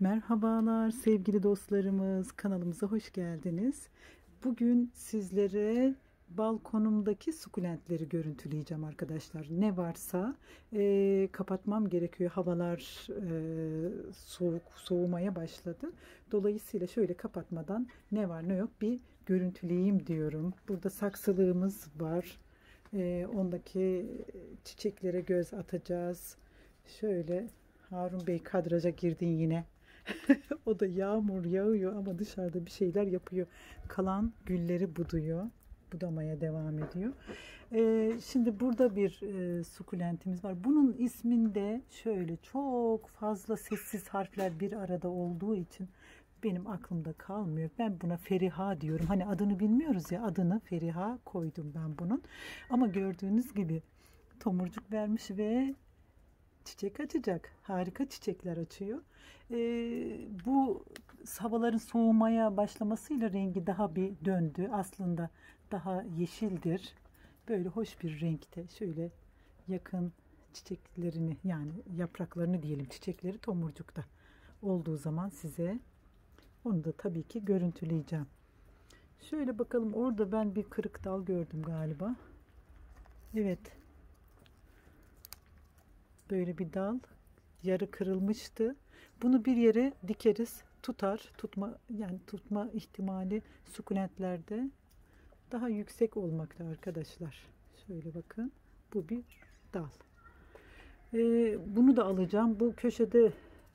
Merhabalar sevgili dostlarımız kanalımıza hoş geldiniz. Bugün sizlere balkonumdaki sukulentleri görüntüleyeceğim arkadaşlar. Ne varsa e, kapatmam gerekiyor. Havalar e, soğuk soğumaya başladı. Dolayısıyla şöyle kapatmadan ne var ne yok bir görüntüleyeyim diyorum. Burada saksılığımız var. E, ondaki çiçeklere göz atacağız. Şöyle Harun Bey kadraja girdin yine. o da yağmur yağıyor ama dışarıda bir şeyler yapıyor. Kalan gülleri buduyor. Budamaya devam ediyor. Ee, şimdi burada bir e, sukulentimiz var. Bunun isminde şöyle çok fazla sessiz harfler bir arada olduğu için benim aklımda kalmıyor. Ben buna Feriha diyorum. Hani adını bilmiyoruz ya adını Feriha koydum ben bunun. Ama gördüğünüz gibi tomurcuk vermiş ve çiçek açacak. Harika çiçekler açıyor. Ee, bu havaların soğumaya başlamasıyla rengi daha bir döndü. Aslında daha yeşildir. Böyle hoş bir renkte. Şöyle yakın çiçeklerini yani yapraklarını diyelim çiçekleri tomurcukta olduğu zaman size onu da tabii ki görüntüleyeceğim. Şöyle bakalım orada ben bir kırık dal gördüm galiba. Evet böyle bir dal yarı kırılmıştı. Bunu bir yere dikeriz. Tutar. Tutma yani tutma ihtimali sukulentlerde daha yüksek olmakta arkadaşlar. Şöyle bakın. Bu bir dal. Ee, bunu da alacağım. Bu köşede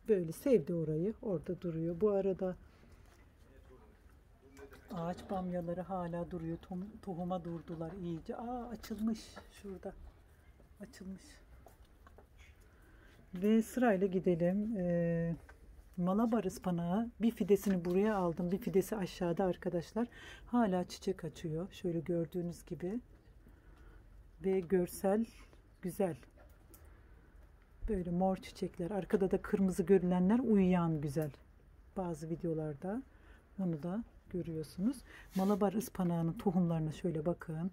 böyle sevdi orayı. Orada duruyor. Bu arada ağaç bamyaları hala duruyor. Tohuma durdular iyice. Aa açılmış şurada. Açılmış. Ve sırayla gidelim. Ee, Malabar ıspanağı bir fidesini buraya aldım. Bir fidesi aşağıda arkadaşlar. Hala çiçek açıyor. Şöyle gördüğünüz gibi. Ve görsel güzel. Böyle mor çiçekler. Arkada da kırmızı görünenler uyuyan güzel. Bazı videolarda onu da görüyorsunuz. Malabar ıspanağının tohumlarına şöyle bakın.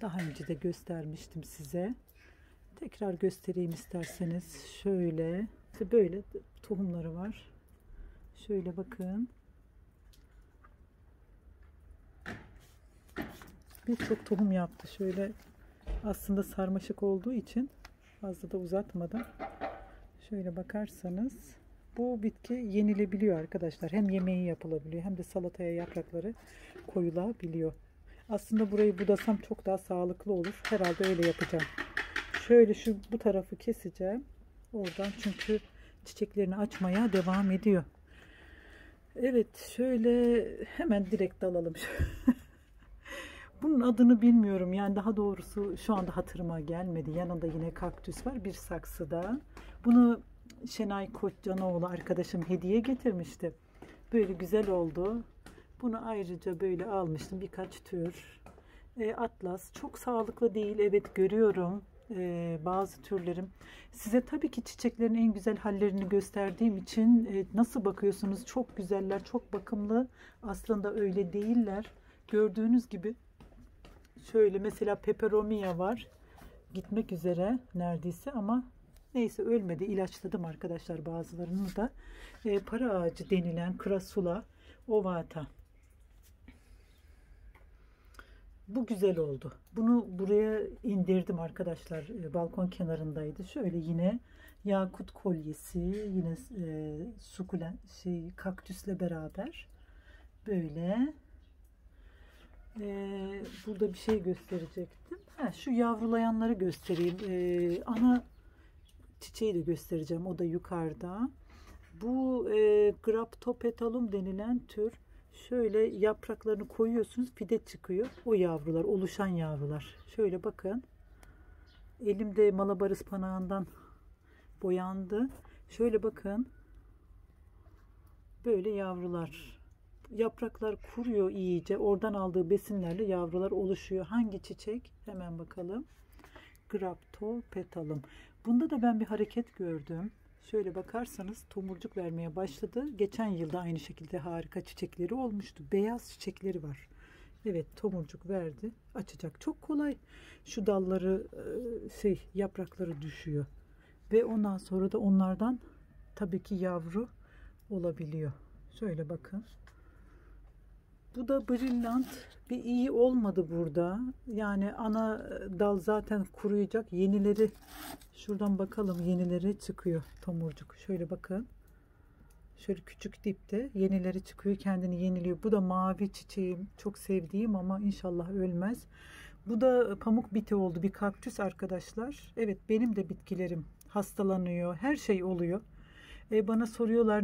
Daha önce de göstermiştim size. Tekrar göstereyim isterseniz. Şöyle işte böyle tohumları var. Şöyle bakın. Birçok tohum yaptı. Şöyle aslında sarmaşık olduğu için fazla da uzatmadan şöyle bakarsanız bu bitki yenilebiliyor arkadaşlar. Hem yemeği yapılabiliyor hem de salataya yaprakları koyulabiliyor. Aslında burayı budasam çok daha sağlıklı olur. Herhalde öyle yapacağım. Şöyle şu bu tarafı keseceğim. Oradan çünkü çiçeklerini açmaya devam ediyor. Evet şöyle hemen direkt dalalım. Bunun adını bilmiyorum. Yani daha doğrusu şu anda hatırıma gelmedi. Yanında yine kaktüs var bir saksıda. Bunu Şenay Koçcanoğlu arkadaşım hediye getirmişti. Böyle güzel oldu. Bunu ayrıca böyle almıştım birkaç tür. E, atlas çok sağlıklı değil. Evet görüyorum e, bazı türlerim. Size tabii ki çiçeklerin en güzel hallerini gösterdiğim için e, nasıl bakıyorsunuz? Çok güzeller, çok bakımlı. Aslında öyle değiller. Gördüğünüz gibi şöyle mesela peperomia var. Gitmek üzere neredeyse ama neyse ölmedi. İlaçladım arkadaşlar bazılarını da. E, para ağacı denilen krasula ovata bu güzel oldu. Bunu buraya indirdim arkadaşlar. E, balkon kenarındaydı. Şöyle yine yakut kolyesi, yine e, sukulen şey kaktüsle beraber böyle e, burada bir şey gösterecektim. Ha, şu yavrulayanları göstereyim. E, ana çiçeği de göstereceğim. O da yukarıda. Bu e, Graptopetalum denilen tür Şöyle yapraklarını koyuyorsunuz. Fide çıkıyor. O yavrular, oluşan yavrular. Şöyle bakın. Elimde malabar ıspanağından boyandı. Şöyle bakın. Böyle yavrular. Yapraklar kuruyor iyice. Oradan aldığı besinlerle yavrular oluşuyor. Hangi çiçek? Hemen bakalım. Graptopetalum. Bunda da ben bir hareket gördüm. Şöyle bakarsanız tomurcuk vermeye başladı. Geçen yılda aynı şekilde harika çiçekleri olmuştu. Beyaz çiçekleri var. Evet tomurcuk verdi. Açacak. Çok kolay. Şu dalları e, şey yaprakları düşüyor. Ve ondan sonra da onlardan tabii ki yavru olabiliyor. Şöyle bakın. Bu da brillant bir iyi olmadı burada. Yani ana dal zaten kuruyacak. Yenileri şuradan bakalım yenileri çıkıyor tomurcuk. Şöyle bakın. Şöyle küçük dipte yenileri çıkıyor kendini yeniliyor. Bu da mavi çiçeğim. Çok sevdiğim ama inşallah ölmez. Bu da pamuk biti oldu bir kaktüs arkadaşlar. Evet benim de bitkilerim hastalanıyor. Her şey oluyor. E, bana soruyorlar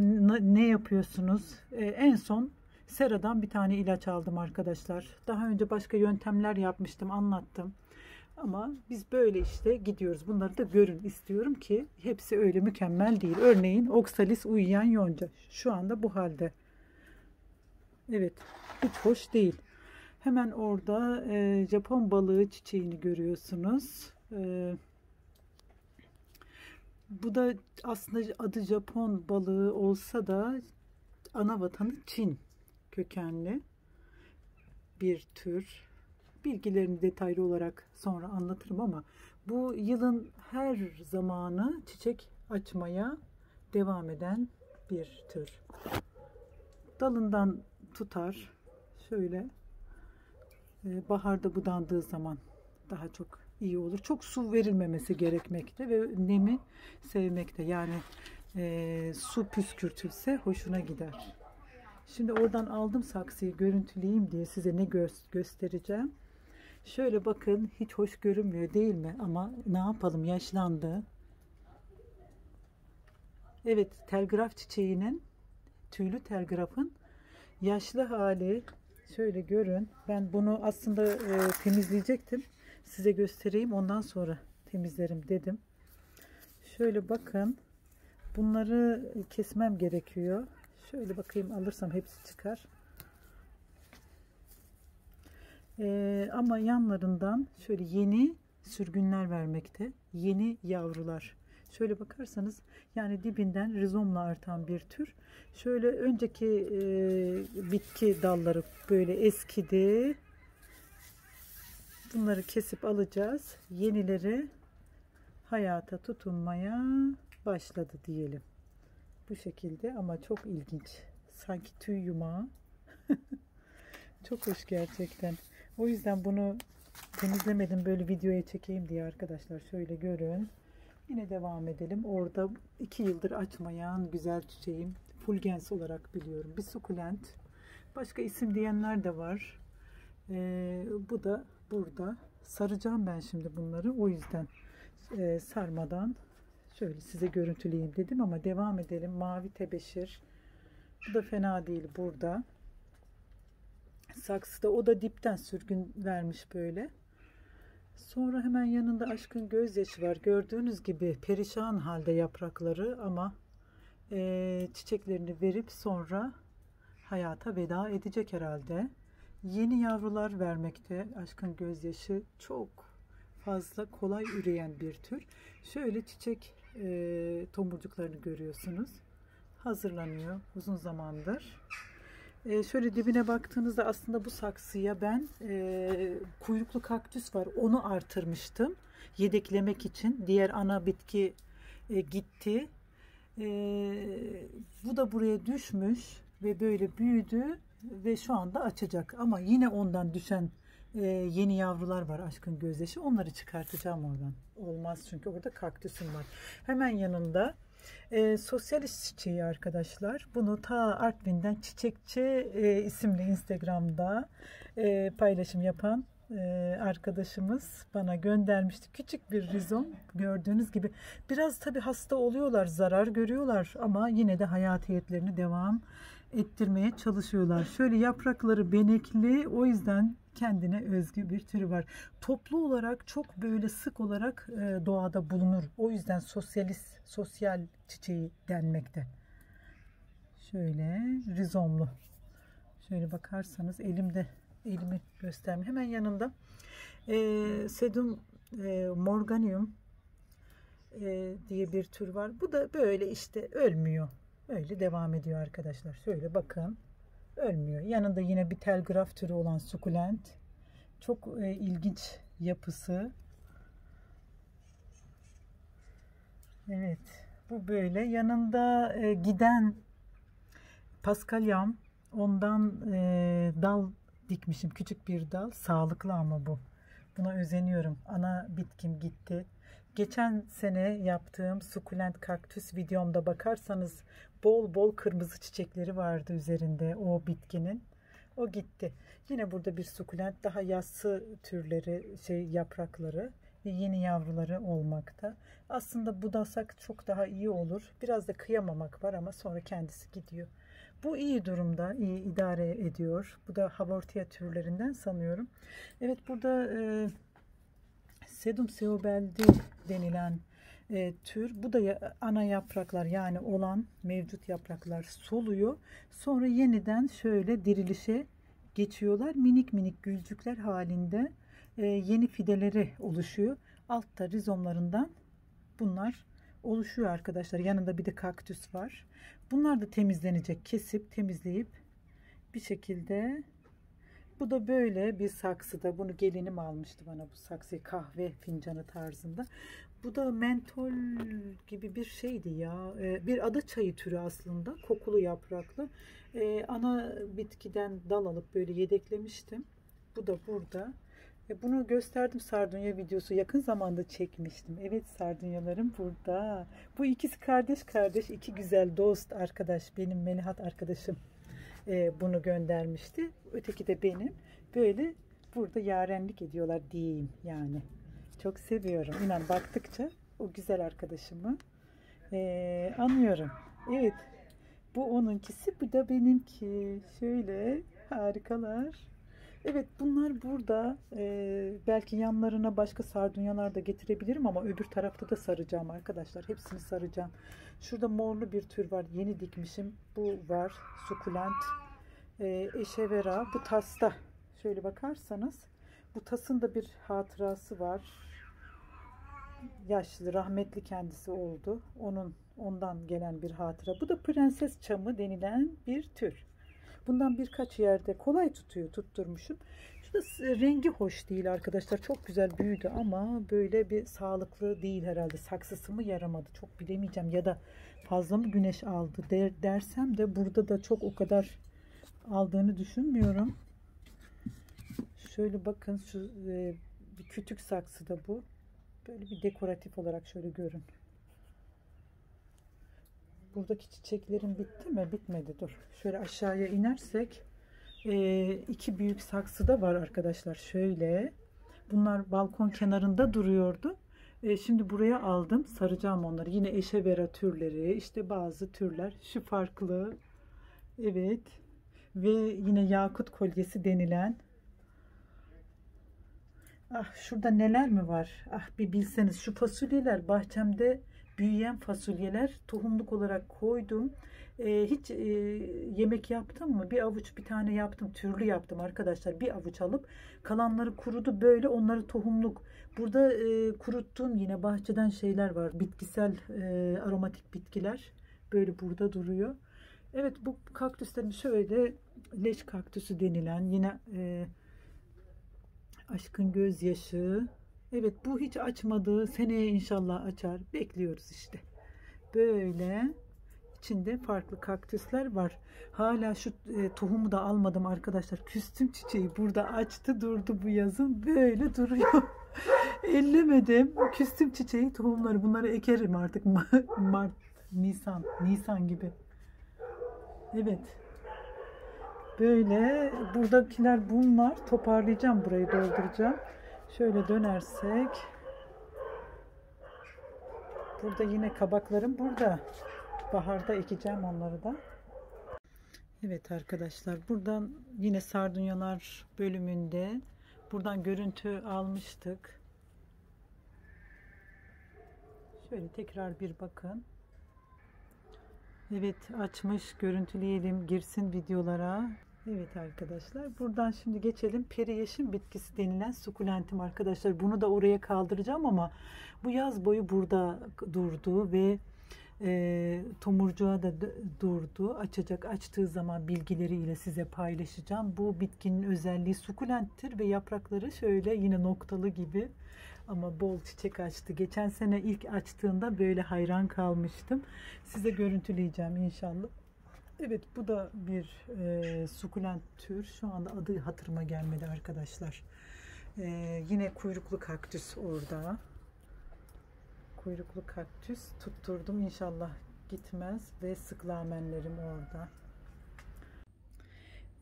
ne yapıyorsunuz? E, en son Sera'dan bir tane ilaç aldım arkadaşlar. Daha önce başka yöntemler yapmıştım anlattım. Ama biz böyle işte gidiyoruz. Bunları da görün istiyorum ki hepsi öyle mükemmel değil. Örneğin Oxalis uyuyan yonca. Şu anda bu halde. Evet hiç hoş değil. Hemen orada e, Japon balığı çiçeğini görüyorsunuz. E, bu da aslında adı Japon balığı olsa da ana vatanı Çin kökenli bir tür. Bilgilerini detaylı olarak sonra anlatırım ama bu yılın her zamanı çiçek açmaya devam eden bir tür. Dalından tutar. Şöyle e, baharda budandığı zaman daha çok iyi olur. Çok su verilmemesi gerekmekte ve nemi sevmekte. Yani e, su püskürtülse hoşuna gider. Şimdi oradan aldım saksıyı görüntüleyeyim diye size ne gö göstereceğim. Şöyle bakın hiç hoş görünmüyor değil mi? Ama ne yapalım yaşlandı. Evet telgraf çiçeğinin tüylü telgrafın yaşlı hali şöyle görün. Ben bunu aslında e, temizleyecektim. Size göstereyim ondan sonra temizlerim dedim. Şöyle bakın. Bunları kesmem gerekiyor. Şöyle bakayım alırsam hepsi çıkar. Ee, ama yanlarından şöyle yeni sürgünler vermekte. Yeni yavrular. Şöyle bakarsanız yani dibinden rizomla artan bir tür. Şöyle önceki e, bitki dalları böyle eskidi. Bunları kesip alacağız. Yenileri hayata tutunmaya başladı diyelim. Bu şekilde ama çok ilginç. Sanki tüy yumağı. çok hoş gerçekten. O yüzden bunu temizlemedim böyle videoya çekeyim diye arkadaşlar. Şöyle görün. Yine devam edelim. Orada iki yıldır açmayan güzel çiçeğim. Fulgens olarak biliyorum. Bir sukulent. Başka isim diyenler de var. Ee, bu da burada. Saracağım ben şimdi bunları. O yüzden e, sarmadan Şöyle size görüntüleyeyim dedim ama devam edelim. Mavi tebeşir. Bu da fena değil burada. Saksıda o da dipten sürgün vermiş böyle. Sonra hemen yanında aşkın gözyaşı var. Gördüğünüz gibi perişan halde yaprakları ama e, çiçeklerini verip sonra hayata veda edecek herhalde. Yeni yavrular vermekte. Aşkın gözyaşı çok fazla kolay üreyen bir tür. Şöyle çiçek e, tomurcuklarını görüyorsunuz. Hazırlanıyor uzun zamandır. E, şöyle dibine baktığınızda aslında bu saksıya ben e, kuyruklu kaktüs var. Onu artırmıştım. Yedeklemek için. Diğer ana bitki e, gitti. E, bu da buraya düşmüş ve böyle büyüdü ve şu anda açacak. Ama yine ondan düşen e, yeni yavrular var aşkın gözyaşı. Onları çıkartacağım oradan. Olmaz çünkü orada kaktüsüm var. Hemen yanında e, sosyalist çiçeği arkadaşlar. Bunu ta Artvin'den Çiçekçi e, isimli Instagram'da e, paylaşım yapan e, arkadaşımız bana göndermişti. Küçük bir rizom gördüğünüz gibi. Biraz tabi hasta oluyorlar, zarar görüyorlar ama yine de hayatiyetlerini devam ettirmeye çalışıyorlar. Şöyle yaprakları benekli o yüzden kendine özgü bir türü var. Toplu olarak çok böyle sık olarak e, doğada bulunur. O yüzden sosyalist, sosyal çiçeği denmekte. Şöyle rizomlu. Şöyle bakarsanız elimde elimi göstereyim. Hemen yanında e, sedum e, morganium e, diye bir tür var. Bu da böyle işte ölmüyor. Öyle devam ediyor arkadaşlar. Şöyle bakın. Ölmüyor. Yanında yine bir telgraf türü olan sukulent. Çok e, ilginç yapısı. Evet. Bu böyle. Yanında e, giden paskalyam. Ondan e, dal dikmişim. Küçük bir dal. Sağlıklı ama bu. Buna özeniyorum. Ana bitkim gitti. Geçen sene yaptığım sukulent kaktüs videomda bakarsanız bol bol kırmızı çiçekleri vardı üzerinde o bitkinin. O gitti. Yine burada bir sukulent daha yassı türleri şey yaprakları ve yeni yavruları olmakta. Aslında budasak çok daha iyi olur. Biraz da kıyamamak var ama sonra kendisi gidiyor. Bu iyi durumda, iyi idare ediyor. Bu da havortia türlerinden sanıyorum. Evet burada e, Sedum seobeldi denilen e, tür. Bu da ya, ana yapraklar yani olan mevcut yapraklar soluyor. Sonra yeniden şöyle dirilişe geçiyorlar. Minik minik gülcükler halinde e, yeni fideleri oluşuyor. Altta rizomlarından bunlar oluşuyor arkadaşlar. Yanında bir de kaktüs var. Bunlar da temizlenecek. Kesip temizleyip bir şekilde bu da böyle bir saksıda. Bunu gelinim almıştı bana bu saksıyı kahve fincanı tarzında. Bu da mentol gibi bir şeydi ya. Ee, bir ada çayı türü aslında. Kokulu yapraklı. Ee, ana bitkiden dal alıp böyle yedeklemiştim. Bu da burada. E, bunu gösterdim sardunya videosu. Yakın zamanda çekmiştim. Evet sardunyalarım burada. Bu ikisi kardeş kardeş. iki güzel dost arkadaş. Benim Melihat arkadaşım e, bunu göndermişti. Öteki de benim. Böyle burada yarenlik ediyorlar diyeyim yani. Çok seviyorum. İnan baktıkça o güzel arkadaşımı e, anlıyorum. Evet. Bu onunkisi. Bu da benimki. Şöyle harikalar. Evet bunlar burada. Ee, belki yanlarına başka sardunyalar da getirebilirim ama öbür tarafta da saracağım arkadaşlar. Hepsini saracağım. Şurada morlu bir tür var. Yeni dikmişim. Bu var. Sukulent. Ee, eşevera. Bu tasta. Şöyle bakarsanız. Bu tasın da bir hatırası var. Yaşlı, rahmetli kendisi oldu. Onun ondan gelen bir hatıra. Bu da prenses çamı denilen bir tür. Bundan birkaç yerde kolay tutuyor, tutturmuşum. Şurada rengi hoş değil arkadaşlar. Çok güzel büyüdü ama böyle bir sağlıklı değil herhalde. Saksısı mı yaramadı çok bilemeyeceğim. Ya da fazla mı güneş aldı der, dersem de burada da çok o kadar aldığını düşünmüyorum. Şöyle bakın şu e, bir kütük saksı da bu. Böyle bir dekoratif olarak şöyle görün. Buradaki çiçeklerin bitti mi? Bitmedi. Dur. Şöyle aşağıya inersek e, iki büyük saksı da var arkadaşlar. Şöyle. Bunlar balkon kenarında duruyordu. E, şimdi buraya aldım. Saracağım onları. Yine eşevera türleri. işte bazı türler. Şu farklı. Evet. Ve yine yakut kolyesi denilen. Ah şurada neler mi var? Ah bir bilseniz şu fasulyeler bahçemde büyüyen fasulyeler tohumluk olarak koydum. Ee, hiç e, yemek yaptım mı? Bir avuç bir tane yaptım. Türlü yaptım arkadaşlar. Bir avuç alıp kalanları kurudu böyle onları tohumluk. Burada e, kuruttuğum yine bahçeden şeyler var. Bitkisel e, aromatik bitkiler. Böyle burada duruyor. Evet bu kaktüslerim şöyle leş kaktüsü denilen yine e, aşkın gözyaşı Evet bu hiç açmadı. Seneye inşallah açar. Bekliyoruz işte. Böyle içinde farklı kaktüsler var. Hala şu e, tohumu da almadım arkadaşlar. Küstüm çiçeği burada açtı durdu bu yazın. Böyle duruyor. Ellemedim. Küstüm çiçeği tohumları. Bunları ekerim artık. Mart, Nisan. Nisan gibi. Evet. Böyle buradakiler bunlar. Toparlayacağım burayı dolduracağım. Şöyle dönersek burada yine kabaklarım burada. Baharda ekeceğim onları da. Evet arkadaşlar buradan yine sardunyalar bölümünde buradan görüntü almıştık. Şöyle tekrar bir bakın. Evet açmış görüntüleyelim girsin videolara. Evet arkadaşlar buradan şimdi geçelim peri yeşim bitkisi denilen sukulentim arkadaşlar. Bunu da oraya kaldıracağım ama bu yaz boyu burada durdu ve e, tomurcuğa da durdu. Açacak açtığı zaman bilgileriyle size paylaşacağım. Bu bitkinin özelliği sukulenttir ve yaprakları şöyle yine noktalı gibi ama bol çiçek açtı. Geçen sene ilk açtığında böyle hayran kalmıştım. Size görüntüleyeceğim inşallah. Evet bu da bir e, sukulent tür. Şu anda adı hatırıma gelmedi arkadaşlar. E, yine kuyruklu kaktüs orada. Kuyruklu kaktüs tutturdum. İnşallah gitmez ve sıklamenlerim orada.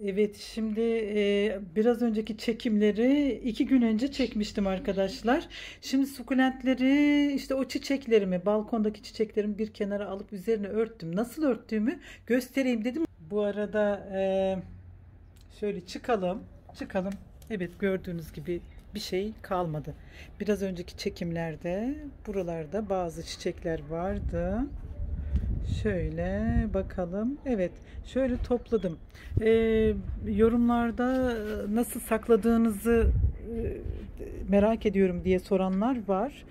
Evet şimdi e, biraz önceki çekimleri iki gün önce çekmiştim arkadaşlar. Şimdi sukulentleri işte o çiçeklerimi balkondaki çiçeklerimi bir kenara alıp üzerine örttüm. Nasıl örttüğümü göstereyim dedim. Bu arada e, şöyle çıkalım çıkalım. Evet gördüğünüz gibi bir şey kalmadı. Biraz önceki çekimlerde buralarda bazı çiçekler vardı. Şöyle bakalım. Evet, şöyle topladım. Ee, yorumlarda nasıl sakladığınızı e, merak ediyorum diye soranlar var.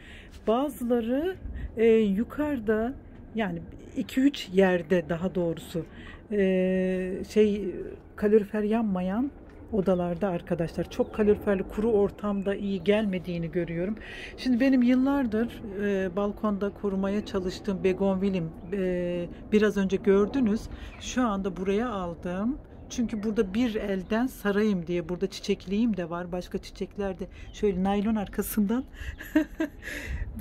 Bazıları e, yukarıda yani 2-3 yerde daha doğrusu e, şey kalorifer yanmayan odalarda arkadaşlar. Çok kaloriferli kuru ortamda iyi gelmediğini görüyorum. Şimdi benim yıllardır e, balkonda korumaya çalıştığım begonvilim e, biraz önce gördünüz. Şu anda buraya aldım. Çünkü burada bir elden sarayım diye burada çiçekliğim de var. Başka çiçekler de şöyle naylon arkasından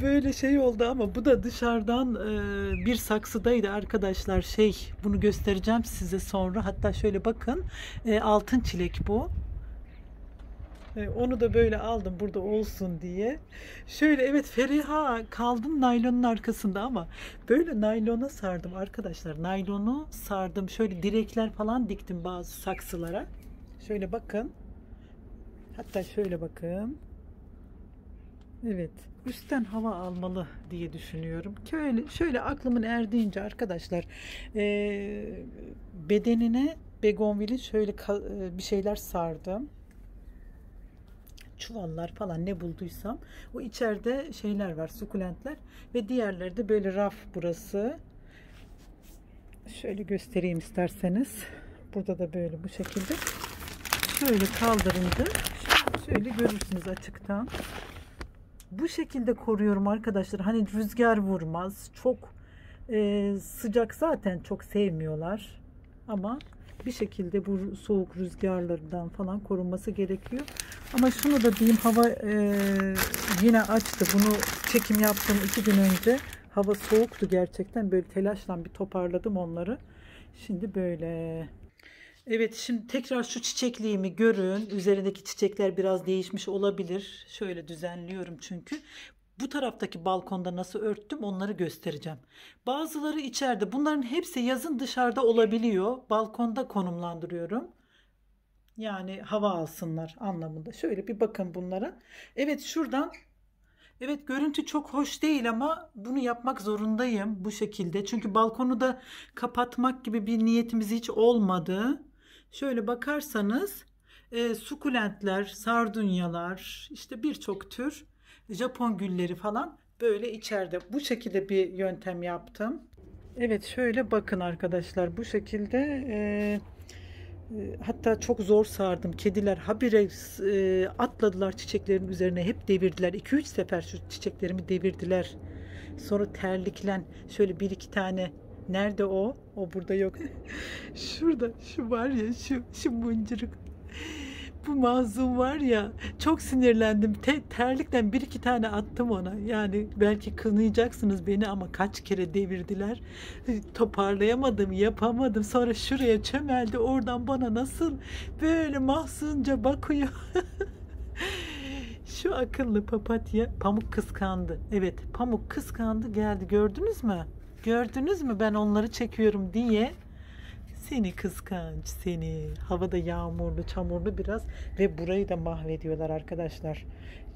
böyle şey oldu ama bu da dışarıdan e, bir saksıdaydı arkadaşlar. Şey bunu göstereceğim size sonra. Hatta şöyle bakın e, altın çilek bu. E, onu da böyle aldım burada olsun diye. Şöyle evet Feriha kaldım naylonun arkasında ama böyle naylona sardım arkadaşlar. Naylonu sardım. Şöyle direkler falan diktim bazı saksılara. Şöyle bakın. Hatta şöyle bakın. Evet. Üstten hava almalı diye düşünüyorum. Şöyle, şöyle aklımın erdiğince arkadaşlar e, bedenine begonvili şöyle bir şeyler sardım. Çuvallar falan ne bulduysam. O içeride şeyler var sukulentler ve diğerleri de böyle raf burası. Şöyle göstereyim isterseniz. Burada da böyle bu şekilde. Şöyle kaldırınca şöyle görürsünüz açıktan bu şekilde koruyorum arkadaşlar hani rüzgar vurmaz çok e, sıcak zaten çok sevmiyorlar ama bir şekilde bu soğuk rüzgarlardan falan korunması gerekiyor. Ama şunu da diyeyim hava e, yine açtı. Bunu çekim yaptım iki gün önce. Hava soğuktu gerçekten. Böyle telaşla bir toparladım onları. Şimdi böyle. Evet şimdi tekrar şu çiçekliğimi görün. Üzerindeki çiçekler biraz değişmiş olabilir. Şöyle düzenliyorum çünkü bu taraftaki balkonda nasıl örttüm onları göstereceğim. Bazıları içeride. Bunların hepsi yazın dışarıda olabiliyor. Balkonda konumlandırıyorum. Yani hava alsınlar anlamında. Şöyle bir bakın bunlara. Evet şuradan Evet görüntü çok hoş değil ama bunu yapmak zorundayım bu şekilde. Çünkü balkonu da kapatmak gibi bir niyetimiz hiç olmadı. Şöyle bakarsanız e, sukulentler, sardunyalar işte birçok tür Japon gülleri falan böyle içeride. Bu şekilde bir yöntem yaptım. Evet şöyle bakın arkadaşlar bu şekilde e, e, hatta çok zor sardım. Kediler habire e, atladılar çiçeklerin üzerine hep devirdiler. 2-3 sefer şu çiçeklerimi devirdiler. Sonra terliklen şöyle bir iki tane Nerede o? O burada yok. Şurada şu var ya şu şu mıncırık bu mazlum var ya çok sinirlendim. Te, terlikten bir iki tane attım ona. Yani belki kınayacaksınız beni ama kaç kere devirdiler. Toparlayamadım, yapamadım. Sonra şuraya çömeldi. Oradan bana nasıl böyle mahzunca bakıyor. Şu akıllı papatya pamuk kıskandı. Evet pamuk kıskandı geldi gördünüz mü? Gördünüz mü ben onları çekiyorum diye seni kıskanç seni. Havada yağmurlu, çamurlu biraz ve burayı da mahvediyorlar arkadaşlar.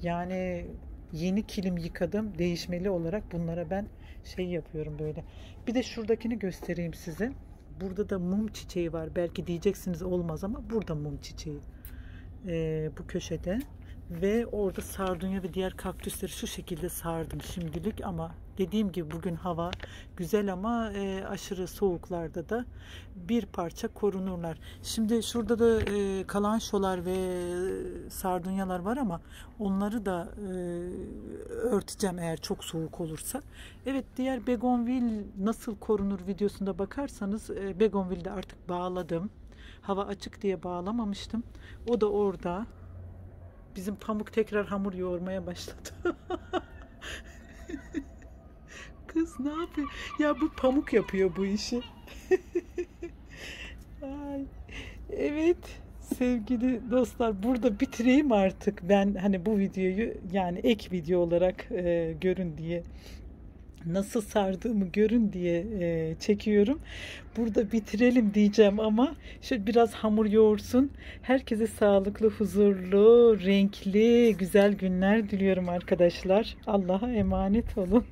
Yani yeni kilim yıkadım. Değişmeli olarak bunlara ben şey yapıyorum böyle. Bir de şuradakini göstereyim size. Burada da mum çiçeği var. Belki diyeceksiniz olmaz ama burada mum çiçeği. Ee, bu köşede. Ve orada sardunya ve diğer kaktüsleri şu şekilde sardım şimdilik ama dediğim gibi bugün hava güzel ama e, aşırı soğuklarda da bir parça korunurlar. Şimdi şurada da e, kalanşolar ve sardunyalar var ama onları da e, örteceğim eğer çok soğuk olursa. Evet diğer begonvil nasıl korunur videosunda bakarsanız e, begonvilde artık bağladım. Hava açık diye bağlamamıştım. O da orada. Bizim pamuk tekrar hamur yoğurmaya başladı. Kız ne yapıyor? Ya bu pamuk yapıyor bu işi. Ay. Evet sevgili dostlar burada bitireyim artık. Ben hani bu videoyu yani ek video olarak e, görün diye nasıl sardığımı görün diye e, çekiyorum. Burada bitirelim diyeceğim ama şöyle biraz hamur yoğursun. Herkese sağlıklı, huzurlu, renkli, güzel günler diliyorum arkadaşlar. Allah'a emanet olun.